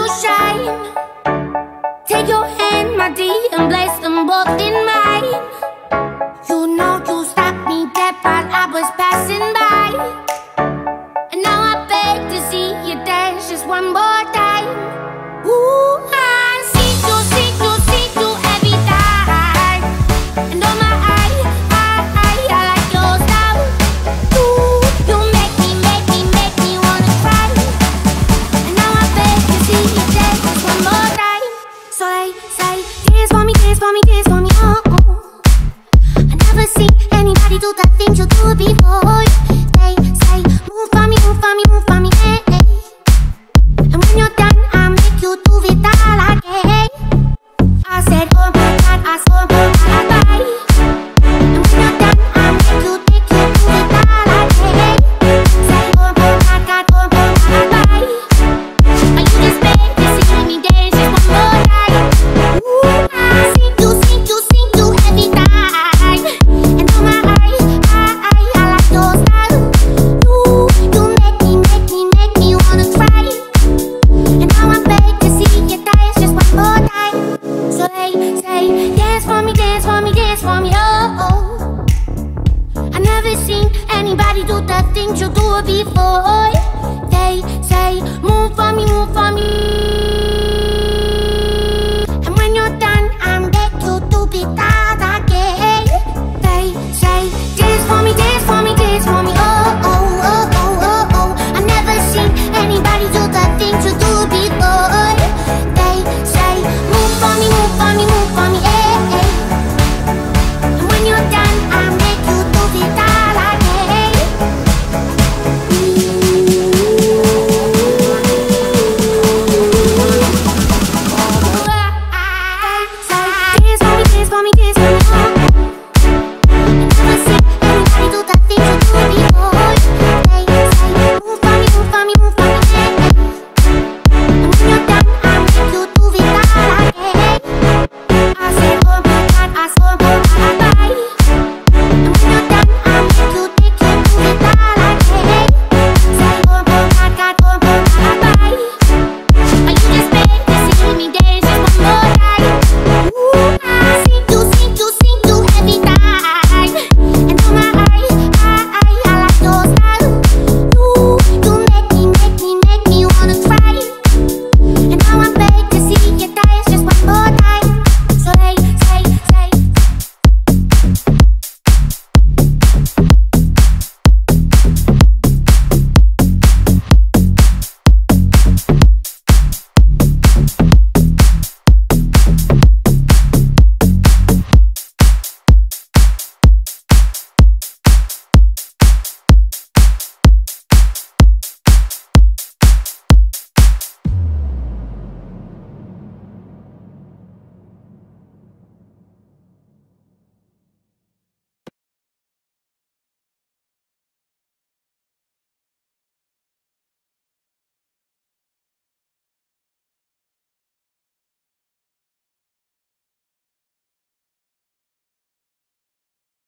to shine. Take your hand, my dear, and bless them both in mine. You know you stopped me dead while I was passing. before. seen anybody do the things you do before. They say, move for me, move for me.